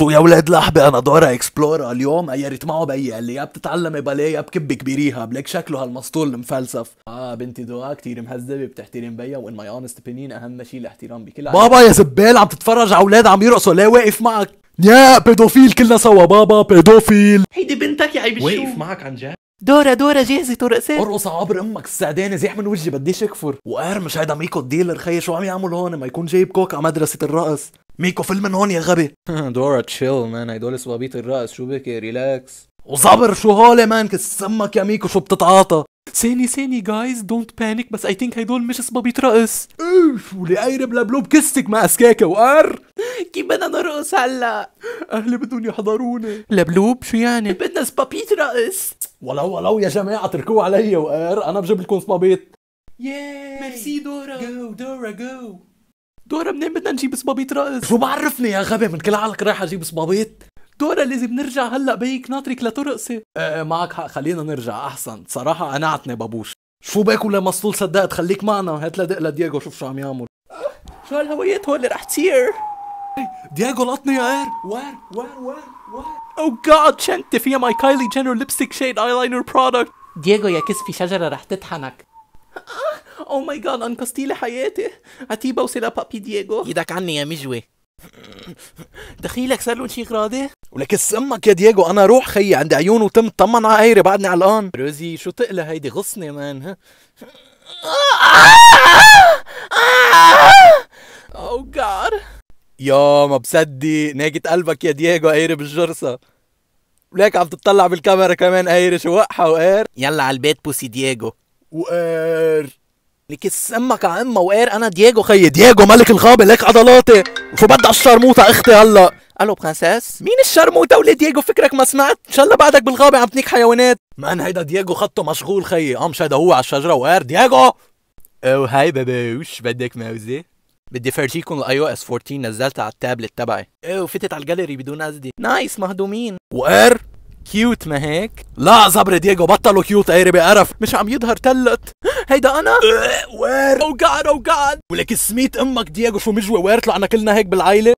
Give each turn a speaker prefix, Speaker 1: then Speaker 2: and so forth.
Speaker 1: شو يا ولاد لحبة أنا دورة اكسبلورا اليوم. غيرت معه بيي قال لي يا بتتعلمي باليه يا بكبك بريهاب ليك شكله هالمسطول المفلسف آه بنتي دعاء كتير مهذبة بتحترم بيها وإن ماي اونست اوبينيون أهم شيء الاحترام بكل عالم.
Speaker 2: بابا يا زبال عم تتفرج على أولاد عم يرقصوا. ليه واقف معك؟ يا بيدوفيل كلنا سوا. بابا بيدوفيل
Speaker 3: هيدي بنتك يا عيب
Speaker 1: واقف معك عن جد؟
Speaker 3: دورة دورة جاهزة ترقصي
Speaker 1: ارقص على عبر أمك السعدانة. زيح من وجهي بديش أكفر. وقار مش هيدا ميكو الديلر. خيي شو عم يعمل هون؟ ما يكون جايب كوك على مدرسة الرقص. ميكو فيلم من هون يا غبي.
Speaker 3: دورة تشيل مان هيدول صبابيط الرقص. شو بك؟ ريلاكس
Speaker 1: وصبر شو هولي مان كس أمك يا ميكو شو بتتعاطى؟
Speaker 3: ثاني ثاني جايز دونت بانيك بس اي ثينك هيدول مش صبابيط رقص.
Speaker 1: اوف ولي قيرب لبلوب كستك مع أسكاكة وقر
Speaker 3: كيف بدنا نرقص هلا؟
Speaker 1: أهلي بدهم يحضروني.
Speaker 3: لبلوب؟ شو يعني؟ بدنا صبابيط رقص.
Speaker 1: ولو ولو يا جماعة اتركوه علي وقر أنا بجيب لكم صبابيط.
Speaker 3: ياي ميرسي دورة. جو دورة جو دورة منين بدنا نجيب صبابيط رقص
Speaker 1: شو بعرفني يا غبي؟ من كل عقلك رايح أجيب صبابيط.
Speaker 3: دورة لازم نرجع هلأ بيك ناطرك لترقصي
Speaker 1: إيه معك حق. خلينا نرجع أحسن. صراحة قنعتني بابوش. شو باكل يا مسطول صدقت؟ خليك معنا. هات لدق لدياغو شوف شو عم يعمل.
Speaker 3: شو هالهوايات هول اللي رح تصير؟
Speaker 1: دياغو لقطني يا قار وار وار وار وار
Speaker 3: أو جاد شنطة فيها ماي كايلي جينر ليبستيك شيد ايلاينر برودكت دييغو يا كس في شجرة رح تطحنك أو ماي جاد انقذتي لي حياتي هاتي بوسه لبابي دييغو
Speaker 4: إيدك عني يا مجوي
Speaker 3: دخيلك صار لهم شي غراضي
Speaker 1: ولكس أمك يا دياغو أنا روح خيي عندي عيون وتم طمن على قيري بعدني علقان
Speaker 3: روزي شو تقلى هيدي غصني مان ها؟ أو جاد
Speaker 1: يا ما بصدق ناقت قلبك يا دياغو قيري بالجرصة وليك عم تطلع بالكاميرا كمان قيري شو وقحة وقار
Speaker 4: يلا على البيت بوسي دييغو.
Speaker 1: وقار لكس أمك على امها وقار أنا دياغو خيي دياغو ملك الغابة ليك عضلاتي. وشو بدها الشرموطة أختي هلا.
Speaker 4: ألو برنسس
Speaker 1: مين الشرموطة ولي دياغو؟ فكرك ما سمعت؟ إن شاء الله بعدك بالغابة عم تنيك حيوانات. مان هيدا دياغو خطه مشغول خيي مش هيدا هو على الشجرة وقار دياغو!
Speaker 4: أو هاي بابوش بدك موزة بدي فرجيكم الاي أو اس 14 نزلتها على التابلت تبعي. إيه وفتت على الجاليري بدون قصدي. نايس مهضومين.
Speaker 1: وقار
Speaker 4: كيوت ما هيك؟
Speaker 1: لا صبري دياغو بطلوا كيوت قيري بقرف
Speaker 3: مش عم يظهر تلت. هيدا أنا؟
Speaker 1: وقار
Speaker 3: أو جاد أو جاد
Speaker 1: ولك سميت أمك دياغو شو مجوي وقار طلعنا كلنا هيك بالعيلة